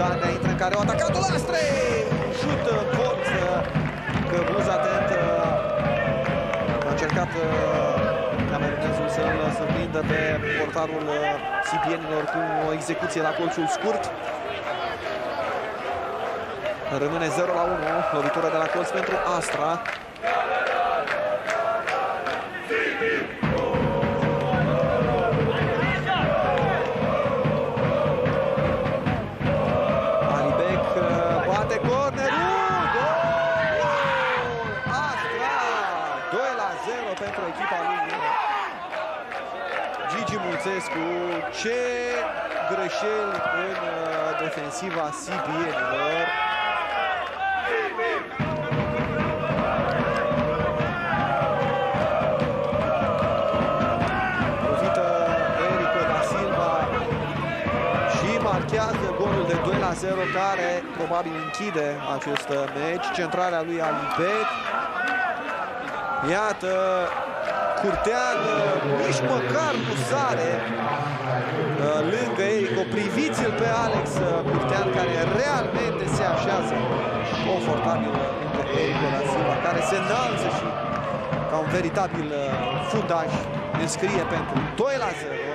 Danea intră în care o atacat Lastre! Șut în colț. Căbuz atent. A încercat camerunezul să-l surprindă pe portarul sibienilor cu o execuție la colțul scurt. Rămâne 0 la 1, lovitură de la colț pentru Astra. 2 la 0 pentru echipa lui Gigi Mulțescu. Ce greșeli în defensiva sibienilor. Profită Erico da Silva și marchează golul de 2 la 0 care probabil închide acest meci. Centrarea lui Alibec. Iată, curteană, nici măcar nu sare uh, lângă Erico. Priviți-l pe Alex uh, Curtean, care realmente se așează confortabil uh, lângă Erico la Silva, care se înalță și ca un veritabil fundaș înscrie pentru 2 la 0.